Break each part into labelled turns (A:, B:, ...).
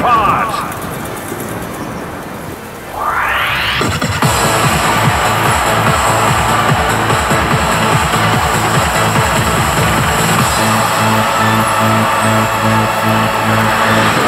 A: pods. Thank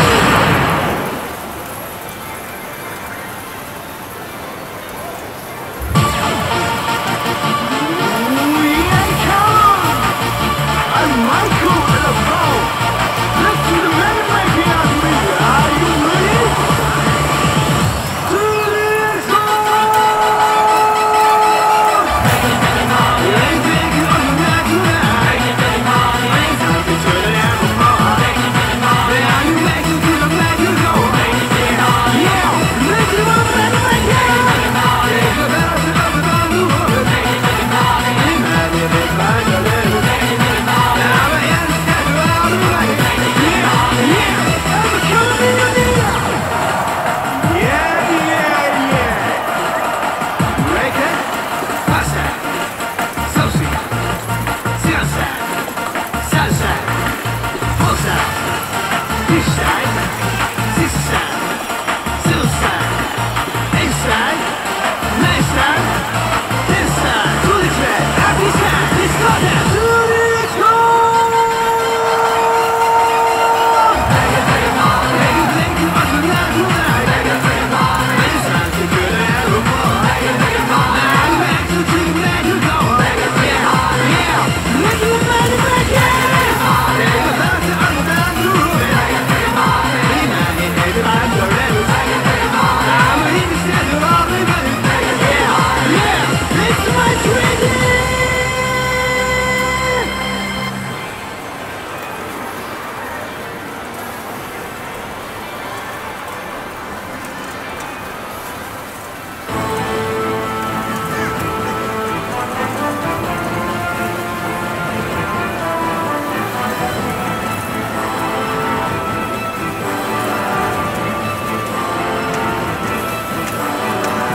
A: Nicht ein.